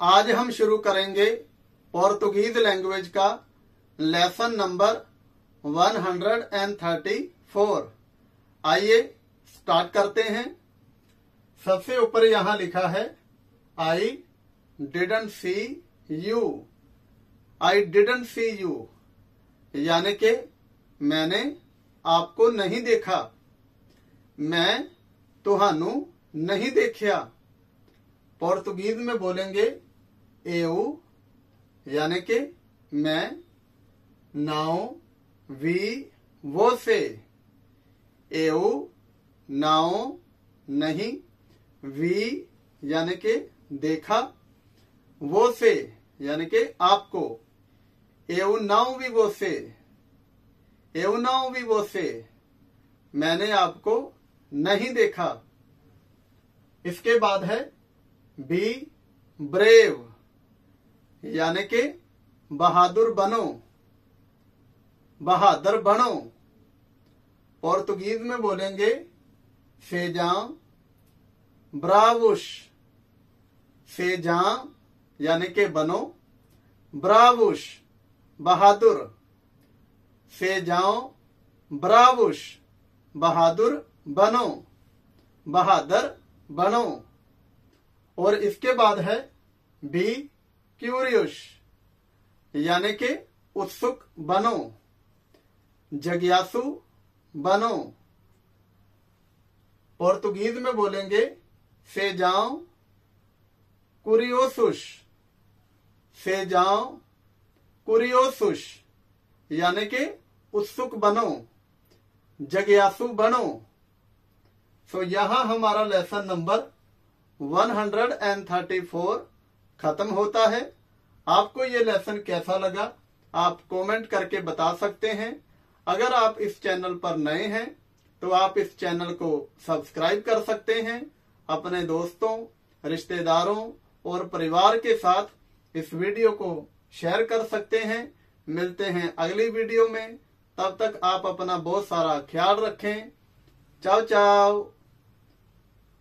आज हम शुरू करेंगे पोर्तुगीज लैंग्वेज का लेसन नंबर 134 आइए स्टार्ट करते हैं। सबसे ऊपर यहाँ लिखा है I didn't see you I didn't see you यानी के मैंने आपको नहीं देखा। मैं तुहानू नहीं देखिया. पोर्तुगीज में बोलेंगे एऊ यानी कि मैं, नाउ, वी, वो से। एऊ नाउ, नहीं, वी, यानी कि देखा, वो से, यानी कि आपको। एऊ नाउ, भी वो से। एऊ नाउ, भी वो से। मैंने आपको नहीं देखा। इसके बाद है बी ब्रेव यानी कि बहादुर बनो बहादुर बनो। पोर्तुगीज में बोलेंगे सेजा ब्रावुश। सेजा यानी कि बनो, ब्रावुश, बहादुर। से जाओ ब्रावुश, बहादुर बनो बहादुर बनो। और इसके बाद है, बी क्यूरियस यानी कि उत्सुक बनो जग्यासु बनो। पोर्तुगीज में बोलेंगे, से जाओ, कुरियोसुश, से जाओ, कुरियोसुश, यानी कि उत्सुक बनो जग्यासु बनो। सो यहाँ हमारा लेसन नंबर 134 खत्म होता है। आपको ये लेसन कैसा लगा? आप कमेंट करके बता सकते हैं। अगर आप इस चैनल पर नए हैं तो आप इस चैनल को सब्सक्राइब कर सकते हैं। अपने दोस्तों, रिश्तेदारों और परिवार के साथ इस वीडियो को शेयर कर सकते हैं। मिलते हैं अगली वीडियो में। तब तक आप अपना बहुत सारा ख्याल रखें। चाओ चाओ